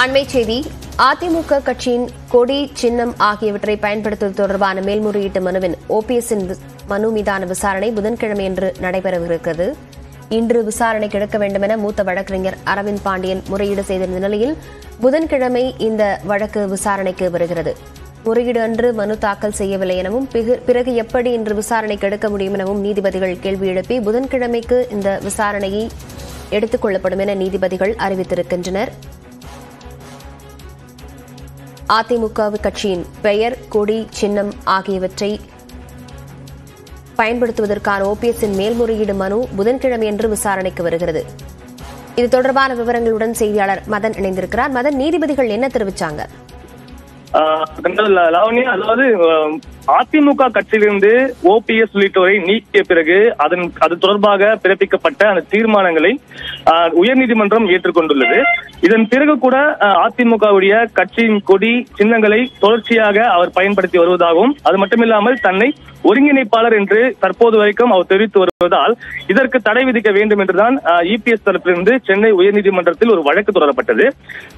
அண்மை செய்தி அதிமுக கட்சியின் கொடி சின்னம் ஆகியவற்றை பயன்படுத்துவது தொடர்பான மேல்முறையீட்டு மனுவின் ஓபிஎஸ்ஸின் மனு மீதான விசாரணை புதன்கிழமையன்று நடைபெறவிருக்கிறது. இன்று விசாரணை கிடக்க வேண்டும் என மூத்த வழக்கறிஞர் அரவிந்த் பாண்டியன் முறையீடு செய்திருந்த நிலையில் புதன்கிழமை இந்த வழக்கு விசாரணைக்கு வருகிறது. முறையீடு அன்று மனு தாக்கல் செய்யவில்லை எனவும் பிறகு எப்படி இன்று விசாரணை கெடுக்க முடியும் எனவும் நீதிபதிகள் கேள்வி எழுப்பி புதன்கிழமைக்கு இந்த விசாரணையை எடுத்துக் கொள்ளப்படும் என நீதிபதிகள் அறிவித்திருக்கின்றனர். அதிமுக கட்சியின் பெயர் கொடி சின்னம் ஆகியவற்றை பயன்படுத்துவதற்கான ஓபிஎஸ்ஸின் மேல்முறையீடு மனு புதன்கிழமையன்று விசாரணைக்கு வருகிறது. இது தொடர்பான விவரங்களுடன் செய்தியாளர் மதன் இணைந்திருக்கிறார். மதன் நீதிபதிகள் என்ன தெரிவிச்சாங்க? லாவண்யா அதாவது அதிமுக கட்சியிலிருந்து ஓபிஎஸ் உள்ளிட்டோரை நீக்கிய பிறகு அதன் அது தொடர்பாக பிறப்பிக்கப்பட்ட அந்த தீர்மானங்களை உயர்நீதிமன்றம் ஏற்றுக்கொண்டுள்ளது. இதன் பிறகு கூட அதிமுகவுடைய கட்சியின் கொடி சின்னங்களை தொடர்ச்சியாக அவர் பயன்படுத்தி வருவதாகவும் அது மட்டுமில்லாமல் தன்னை ஒருங்கிணைப்பாளர் என்று தற்போது வரைக்கும் அவர் தெரிவித்து வருவதால் இதற்கு தடை விதிக்க வேண்டும் என்றுதான் இபிஎஸ் தரப்பிலிருந்து சென்னை உயர்நீதிமன்றத்தில் ஒரு வழக்கு தொடரப்பட்டது.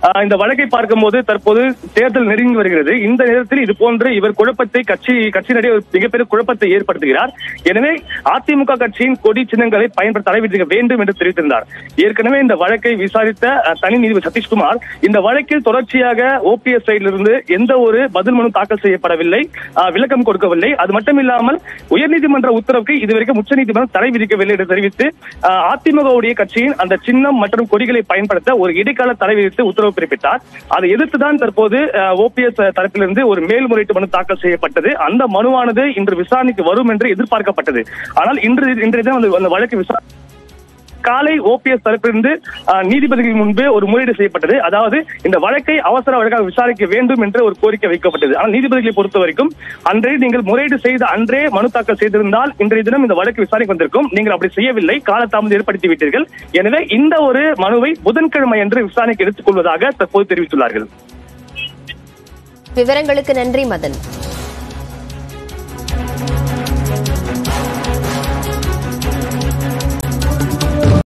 ஆஹ், இந்த வழக்கை பார்க்கும்போது தற்போது தேர்தல் நெருங்கி வருகிறது. இந்த நேரத்தில் இது போன்று இவர் குழப்பத்தை கட்சி கட்சியினுடைய ஒரு மிகப்பெரிய குழப்பத்தை ஏற்படுத்துகிறார். எனவே அதிமுக கட்சியின் கொடி சின்னங்களை பயன்படுத்த தடைவிதிக்க வேண்டும் என்று தெரிவித்திருந்தார். ஏற்கனவே இந்த வழக்கை விசாரித்த தனி நீதிபதி சதீஷ்குமார் இந்த வழக்கில் தொடர்ச்சியாக ஓபிஎஸ் சைடிலிருந்து எந்த ஒரு பதில் மனு தாக்கல் செய்யப்படவில்லை விளக்கம் கொடுக்கவில்லை. அது மட்டுமில்லாமல் உயர்நீதிமன்ற உத்தரவுக்கு இதுவரைக்கும் உச்சநீதிமன்றம் தடை விதிக்கவில்லை என்று தெரிவித்து அஹ், அதிமுகவுடைய கட்சியின் அந்த சின்னம் மற்றும் கொடிகளை பயன்படுத்த ஒரு இடைக்கால தடை விதித்து உத்தரவு பிறப்பித்தார். அதை எதிர்த்துதான் தற்போது ஓபிஎஸ் தரப்பிலிருந்து ஒரு மேல்முறையீட்டு மனு தாக்கல் செய்யப்பட்டது. அந்த மனுவானது இன்று விசாரணைக்கு வரும் என்று எதிர்பார்க்கப்பட்டது. ஆனால் இன்று இன்றைய தினம் அந்த- வழக்கு விசாரணை காலை ஓபிஎஸ் தரப்பிலிருந்து அஹ், நீதிபதிகள் முன்பு ஒரு முறையீடு செய்யப்பட்டது. அதாவது இந்த வழக்கை அவசர வழக்காக விசாரிக்க வேண்டும் என்று ஒரு கோரிக்கை வைக்கப்பட்டது. ஆனால் நீதிபதிகளை பொறுத்த வரைக்கும் அன்றே நீங்கள் முறையீடு செய்த அன்றே மனு தாக்கல் செய்திருந்தால் இன்றைய தினம் இந்த வழக்கு விசாரணைக்கு வந்திருக்கும். நீங்கள் அப்படி செய்யவில்லை காலதாமதம் ஏற்படுத்தி விட்டீர்கள் எனவே இந்த ஒரு மனுவை புதன்கிழமை என்று விசாரணைக்கு எடுத்துக் கொள்வதாக தற்போது தெரிவித்துள்ளார்கள். விவரங்களுக்கு நன்றி மதன்.